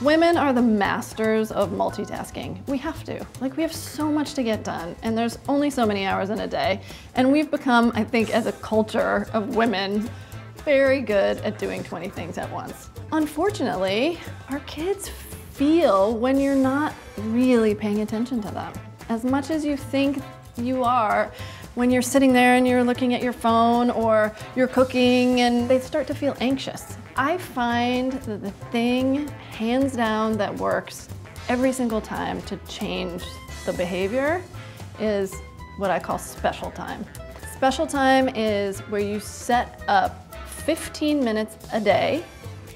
Women are the masters of multitasking. We have to. Like, we have so much to get done, and there's only so many hours in a day. And we've become, I think, as a culture of women, very good at doing 20 things at once. Unfortunately, our kids feel when you're not really paying attention to them. As much as you think you are, when you're sitting there and you're looking at your phone or you're cooking and they start to feel anxious. I find that the thing, hands down, that works every single time to change the behavior is what I call special time. Special time is where you set up 15 minutes a day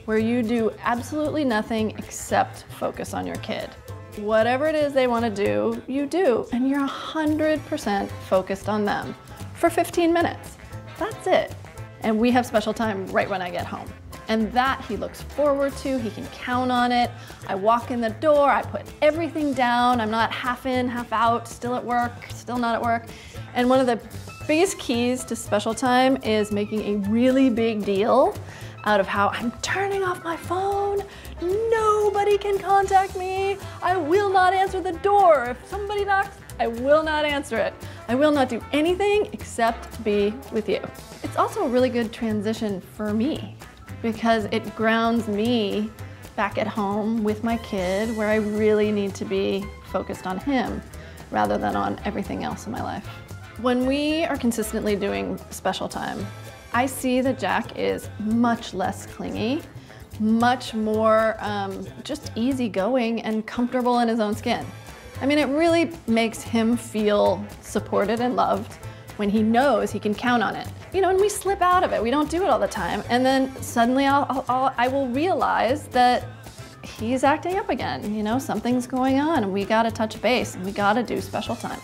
where you do absolutely nothing except focus on your kid. Whatever it is they want to do, you do, and you're 100% focused on them for 15 minutes. That's it. And we have special time right when I get home. And that he looks forward to, he can count on it. I walk in the door, I put everything down. I'm not half in, half out, still at work, still not at work. And one of the biggest keys to special time is making a really big deal out of how I'm turning off my phone. Nobody can contact me. I will not answer the door. If somebody knocks, I will not answer it. I will not do anything except be with you. It's also a really good transition for me because it grounds me back at home with my kid where I really need to be focused on him rather than on everything else in my life. When we are consistently doing special time, I see that Jack is much less clingy, much more um, just easygoing and comfortable in his own skin. I mean, it really makes him feel supported and loved when he knows he can count on it. You know, and we slip out of it. We don't do it all the time. And then suddenly I'll, I'll, I will realize that he's acting up again. You know, something's going on and we gotta touch base and we gotta do special time.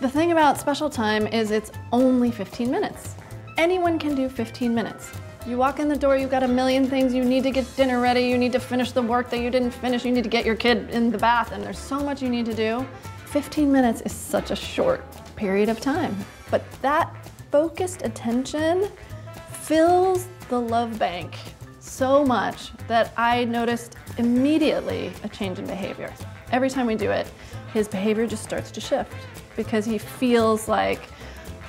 The thing about special time is it's only 15 minutes. Anyone can do 15 minutes. You walk in the door, you've got a million things. You need to get dinner ready. You need to finish the work that you didn't finish. You need to get your kid in the bath, and there's so much you need to do. 15 minutes is such a short period of time. But that focused attention fills the love bank so much that I noticed immediately a change in behavior. Every time we do it, his behavior just starts to shift because he feels like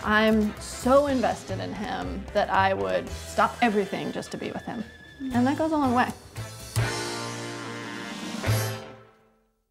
I'm so invested in him that I would stop everything just to be with him. And that goes a long way.